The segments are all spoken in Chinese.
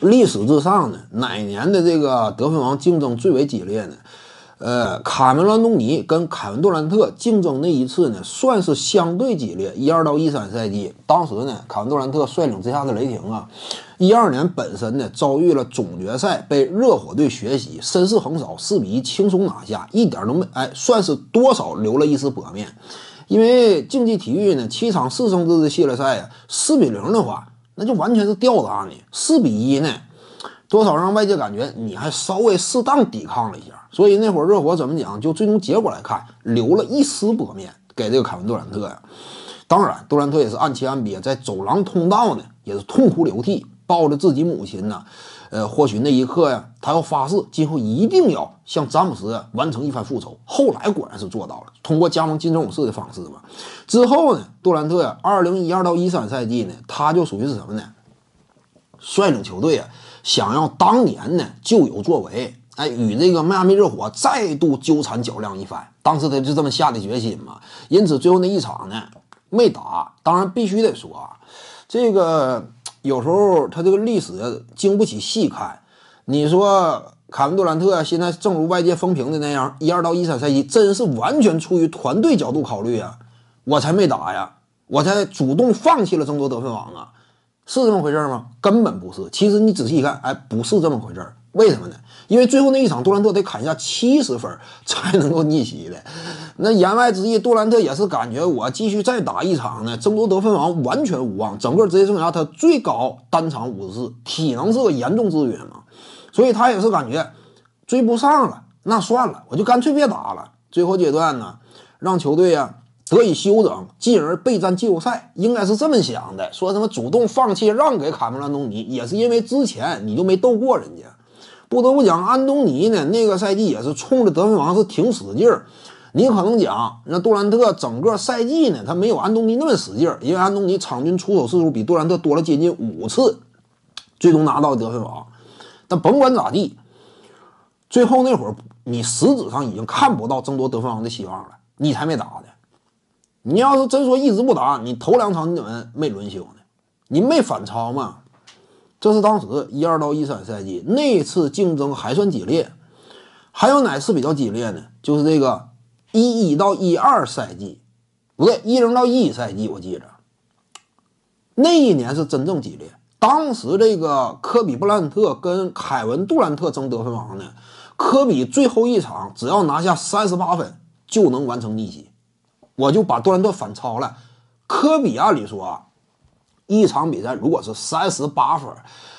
历史之上呢，哪年的这个得分王竞争最为激烈呢？呃，卡梅伦·安东尼跟凯文·杜兰特竞争那一次呢，算是相对激烈。一二到一三赛季，当时呢，凯文·杜兰特率领之下的雷霆啊，一二年本身呢遭遇了总决赛被热火队学习，身势横扫，四比一轻松拿下，一点都没哎，算是多少留了一丝薄面。因为竞技体育呢，七场四胜制的系列赛啊，四比零的话，那就完全是吊打你；四比一呢，多少让外界感觉你还稍微适当抵抗了一下。所以那会儿热火怎么讲？就最终结果来看，留了一丝薄面给这个凯文杜兰特呀。当然，杜兰特也是暗气暗憋，在走廊通道呢，也是痛哭流涕，抱着自己母亲呢。呃，或许那一刻呀，他要发誓，今后一定要向詹姆斯完成一番复仇。后来果然是做到了，通过加盟金州勇士的方式嘛。之后呢，杜兰特呀，二零一二到一三赛季呢，他就属于是什么呢？率领球队啊，想要当年呢就有作为。哎，与这个迈阿密热火再度纠缠较量一番，当时他就这么下的决心嘛。因此最后那一场呢，没打。当然必须得说啊，这个有时候他这个历史经不起细看。你说凯文杜兰特现在正如外界风评的那样，一二到一三赛季真是完全出于团队角度考虑啊，我才没打呀，我才主动放弃了争夺得分王啊，是这么回事吗？根本不是。其实你仔细一看，哎，不是这么回事为什么呢？因为最后那一场，杜兰特得砍下七十分才能够逆袭的。那言外之意，杜兰特也是感觉我继续再打一场呢，争夺得分王完全无望。整个职业生涯他最高单场五十四，体能是个严重制约嘛，所以他也是感觉追不上了，那算了，我就干脆别打了。最后阶段呢，让球队啊得以休整，进而备战季后赛，应该是这么想的。说什么主动放弃让给卡梅伦·东尼，也是因为之前你就没斗过人家。不得不讲，安东尼呢，那个赛季也是冲着得分王是挺使劲儿。你可能讲，那杜兰特整个赛季呢，他没有安东尼那么使劲儿，因为安东尼场均出手次数比杜兰特多了接近五次，最终拿到得分王。但甭管咋地，最后那会儿你实质上已经看不到争夺得分王的希望了，你才没打的。你要是真说一直不打，你头两场你怎么没轮休呢？你没反超吗？这是当时一二到一三赛季那次竞争还算激烈，还有哪次比较激烈呢？就是这个一一到一二赛季，不对，一零到一赛季，我记着那一年是真正激烈。当时这个科比布兰特跟凯文杜兰特争得分王呢，科比最后一场只要拿下三十八分就能完成逆袭，我就把杜兰特反超了。科比按理说啊。一场比赛如果是三十八分，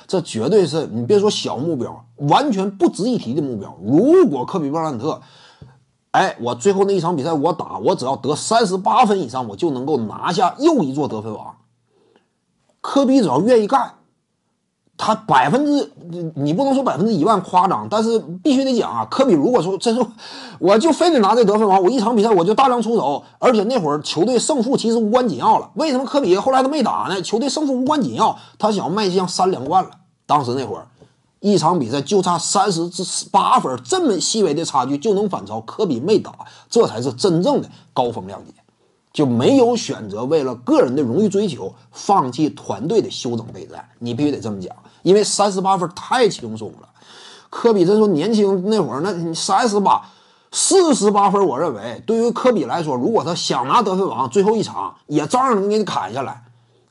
这绝对是你别说小目标，完全不值一提的目标。如果科比布兰特，哎，我最后那一场比赛我打，我只要得三十八分以上，我就能够拿下又一座得分王。科比只要愿意干。他百分之，你不能说百分之一万夸张，但是必须得讲啊。科比如果说真是，我就非得拿这得分王，我一场比赛我就大量出手，而且那会儿球队胜负其实无关紧要了。为什么科比后来都没打呢？球队胜负无关紧要，他想要迈向三连冠了。当时那会儿，一场比赛就差三十至八分，这么细微的差距就能反超，科比没打，这才是真正的高风亮节。就没有选择为了个人的荣誉追求，放弃团队的休整备战。你必须得这么讲，因为三十八分太轻松了。科比这时候年轻那会儿，那你三十八、四十八分，我认为对于科比来说，如果他想拿得分王，最后一场也照样能给你砍下来。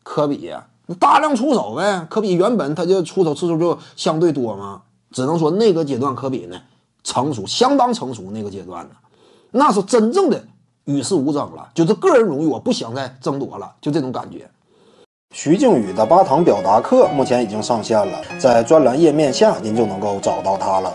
科比，大量出手呗。科比原本他就出手次数就相对多嘛，只能说那个阶段科比呢成熟，相当成熟。那个阶段呢，那是真正的。与世无争了，就是个人荣誉，我不想再争夺了，就这种感觉。徐静宇的八堂表达课目前已经上线了，在专栏页面下您就能够找到它了。